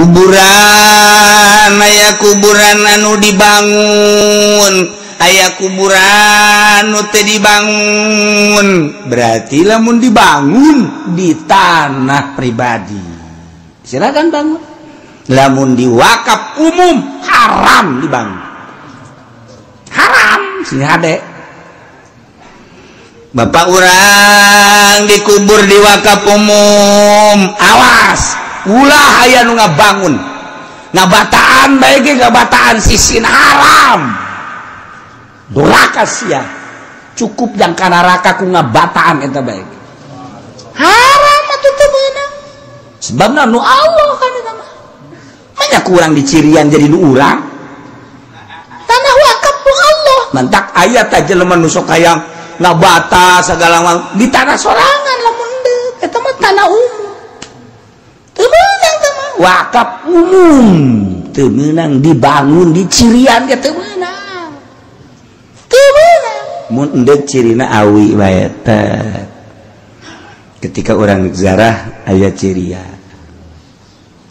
kuburan aya kuburan anno dibangun ayaah kuburan nu dibangun berarti lamun dibangun di tanah pribadi silahkan Bang lamun diwak umum haram dibangun haram sini Bapak orang dikubur diwakap umum awas kita ulah aya bangun, ngabangun bataan baiknya gak bataan sisin haram duraka ya cukup yang kana raka ku bataan eta baik haram atuh teu meunang sebabna nu Allah kan eta mah hanya kurang dicirian jadi nu urang tanah wakaf ku Allah mantak ayat aja lemah nusok kayang hayang ngabata segala macam di tanah sorang wakaf umum temenang dibangun di cirian ke temenang temenang mun ciri na awi bayata ketika orang zarah ayat ciria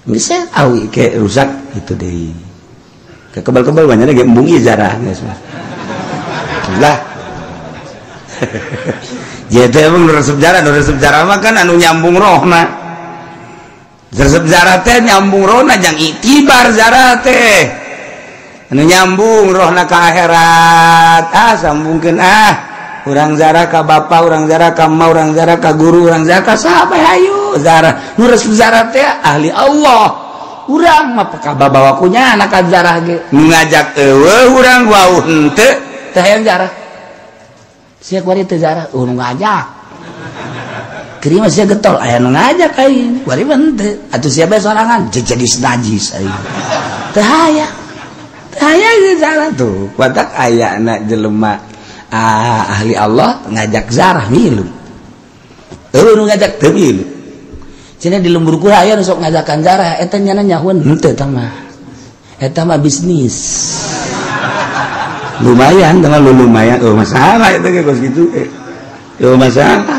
bisa awi ke rusak itu deh ke kebal-kebal banyak lagi embungi zarah guys lah jadi emang nur sejarah nur sejarah mah kan anu nyambung roh nak ze nyambung Ro janganbar zarat nyambung roh na ka her sambung ah u ah. Zara ka ba orang jara kamu mau orang zarah ka gururang za sampai hayyu Zarahrat ahli Allah urang baba waktunya anak jarah ngajak siap wanitarah oh, ngajak kiri masih getol ayah nengaja ngajak wari bari bente atau siapa sorangan jadi senajis aing ayah haya ayah haya zara tuh watak ayah nak jelema ah, ahli Allah ngajak zarah milu eueuh nu ngajak teu milu cenah di lembur ku ayah nu sok ngajakan zarah eta nyana nyahuan henteu sama, mah eta mah bisnis lumayan tengah lu lumayan oh masalah itu kayak gitu eh. oh masalah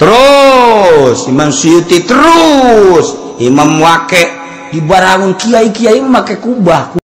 Bro Imamsuti terus Imam wake Ibararaun ciai Ki imak kuba.